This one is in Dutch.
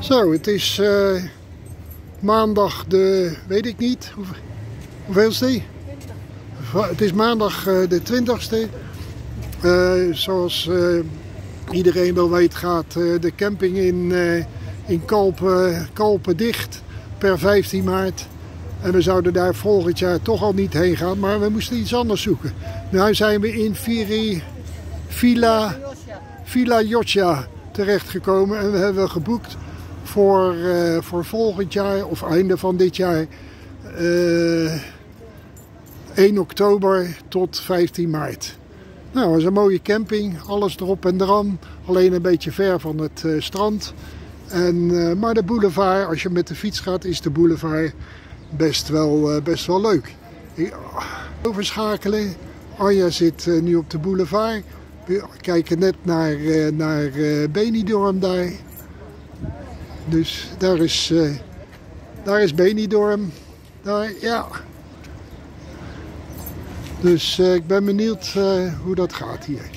Zo, het is uh, maandag de, weet ik niet, hoe, hoeveel is die? Het is maandag uh, de 20ste. Uh, zoals iedereen wel weet gaat de camping in, in Kalpen, dicht per 15 maart. En we zouden daar volgend jaar toch al niet heen gaan, maar we moesten iets anders zoeken. Nu zijn we in Viri, Villa, Villa Jotja terechtgekomen en we hebben geboekt voor, uh, voor volgend jaar of einde van dit jaar uh, eh, 1 oktober tot 15 maart. Nou, dat is een mooie camping, alles erop en eraan, alleen een beetje ver van het uh, strand. En, maar de boulevard, als je met de fiets gaat, is de boulevard best wel, best wel leuk. Overschakelen, Anja zit nu op de boulevard. We kijken net naar, naar Benidorm daar. Dus daar is, uh, daar is Benidorm. Daar, ja. Dus uh, ik ben benieuwd uh, hoe dat gaat hier.